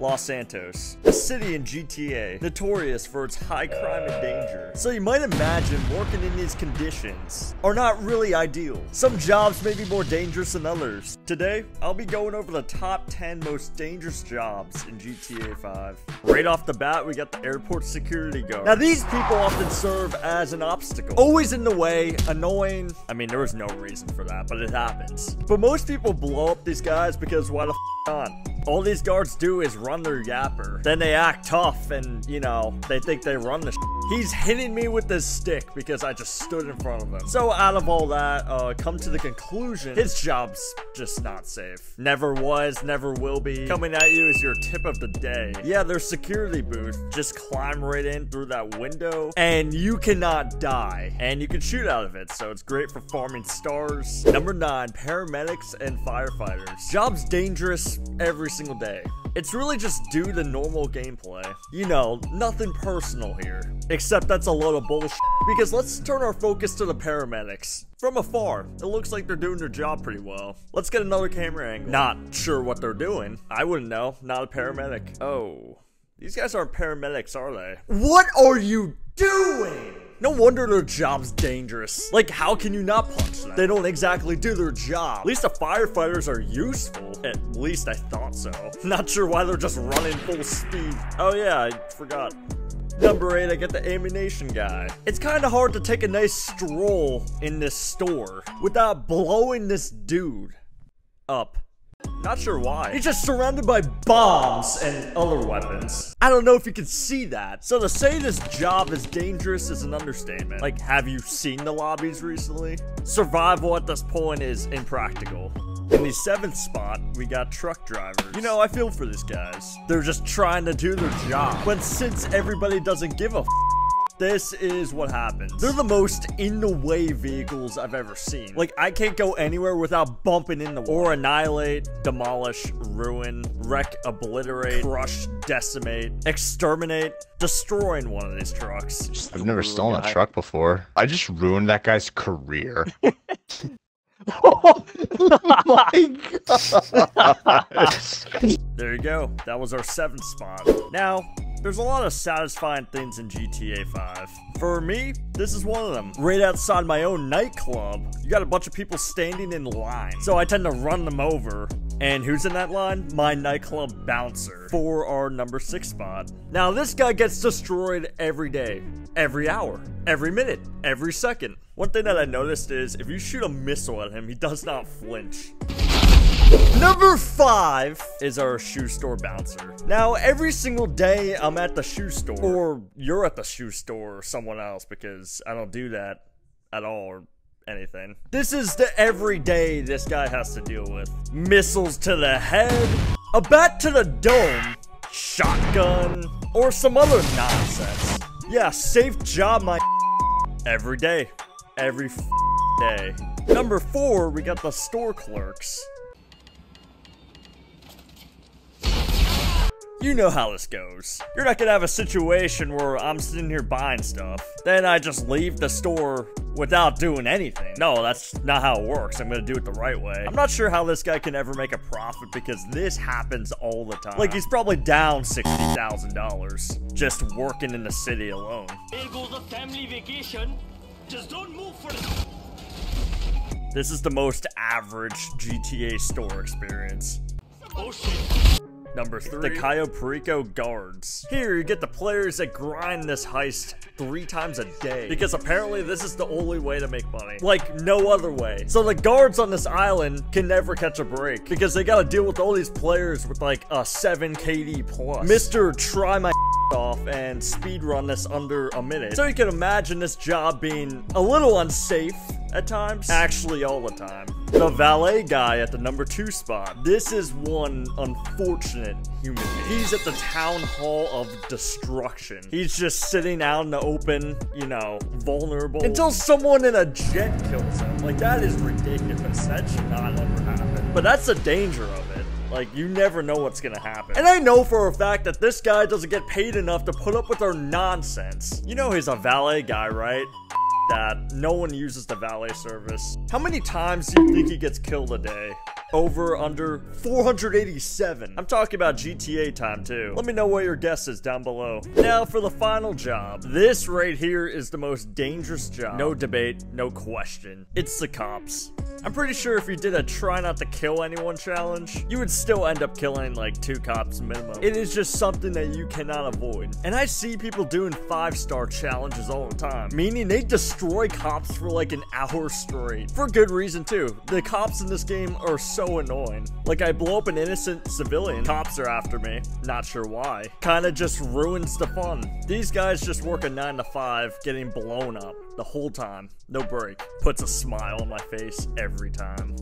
Los Santos, a city in GTA, notorious for its high crime and danger. So you might imagine working in these conditions are not really ideal. Some jobs may be more dangerous than others. Today, I'll be going over the top 10 most dangerous jobs in GTA 5. Right off the bat, we got the airport security guard. Now these people often serve as an obstacle. Always in the way, annoying. I mean, there was no reason for that, but it happens. But most people blow up these guys because why the f on? All these guards do is run their yapper. Then they act tough and, you know, they think they run the He's hitting me with this stick because I just stood in front of him. So out of all that, uh, come to the conclusion, his job's just not safe. Never was, never will be. Coming at you is your tip of the day. Yeah, there's security booth. Just climb right in through that window and you cannot die. And you can shoot out of it, so it's great for farming stars. Number nine, paramedics and firefighters. Job's dangerous every single day. It's really just do the normal gameplay. You know, nothing personal here. Except that's a load of bullshit. Because let's turn our focus to the paramedics. From afar, it looks like they're doing their job pretty well. Let's get another camera angle. Not sure what they're doing. I wouldn't know. Not a paramedic. Oh. These guys aren't paramedics, are they? What are you doing? No wonder their job's dangerous. Like, how can you not punch them? They don't exactly do their job. At least the firefighters are useful. At least I thought so. Not sure why they're just running full speed. Oh yeah, I forgot. Number 8, I get the ammunition guy. It's kinda hard to take a nice stroll in this store without blowing this dude up. Not sure why. He's just surrounded by bombs and other weapons. I don't know if you can see that. So to say this job is dangerous is an understatement. Like, have you seen the lobbies recently? Survival at this point is impractical. In the seventh spot, we got truck drivers. You know, I feel for these guys. They're just trying to do their job. But since everybody doesn't give a this is what happens. They're the most in-the-way vehicles I've ever seen. Like, I can't go anywhere without bumping into one. Or annihilate, demolish, ruin, wreck, obliterate, crush, decimate, exterminate, destroying one of these trucks. I've never stolen a truck before. I just ruined that guy's career. Oh, oh my god! there you go. That was our seventh spot. Now, there's a lot of satisfying things in GTA 5. For me, this is one of them. Right outside my own nightclub, you got a bunch of people standing in line. So I tend to run them over. And who's in that line? My nightclub bouncer for our number six spot. Now, this guy gets destroyed every day, every hour, every minute, every second. One thing that I noticed is if you shoot a missile at him, he does not flinch. Number five is our shoe store bouncer. Now, every single day I'm at the shoe store, or you're at the shoe store or someone else because I don't do that at all or anything. This is the everyday this guy has to deal with. Missiles to the head, a bat to the dome, shotgun, or some other nonsense. Yeah, safe job, my every day. Every day. Number four, we got the store clerks. You know how this goes. You're not gonna have a situation where I'm sitting here buying stuff, then I just leave the store without doing anything. No, that's not how it works. I'm gonna do it the right way. I'm not sure how this guy can ever make a profit because this happens all the time. Like, he's probably down $60,000 just working in the city alone. There goes a family vacation. Just don't move for This is the most average GTA store experience. Oh shit. Number three, the Cayo Perico guards. Here, you get the players that grind this heist three times a day. Because apparently this is the only way to make money. Like, no other way. So the guards on this island can never catch a break. Because they gotta deal with all these players with like a 7 KD plus. Mr. Try My off and speedrun this under a minute. So you can imagine this job being a little unsafe at times. Actually, all the time. The valet guy at the number two spot. This is one unfortunate human being. He's at the town hall of destruction. He's just sitting out in the open, you know, vulnerable. Until someone in a jet kills him. Like, that is ridiculous. That should not ever happen. But that's the danger of it. Like, you never know what's gonna happen. And I know for a fact that this guy doesn't get paid enough to put up with our nonsense. You know he's a valet guy, right? That no one uses the valet service. How many times do you think he gets killed a day? Over, under 487. I'm talking about GTA time too. Let me know what your guess is down below. Now for the final job. This right here is the most dangerous job. No debate, no question. It's the cops. I'm pretty sure if you did a try not to kill anyone challenge, you would still end up killing like two cops minimum. It is just something that you cannot avoid. And I see people doing five star challenges all the time, meaning they destroy cops for like an hour straight. For good reason too. The cops in this game are so annoying. Like I blow up an innocent civilian, cops are after me. Not sure why. Kinda just ruins the fun. These guys just work a 9 to 5 getting blown up the whole time. No break. Puts a smile on my face every time.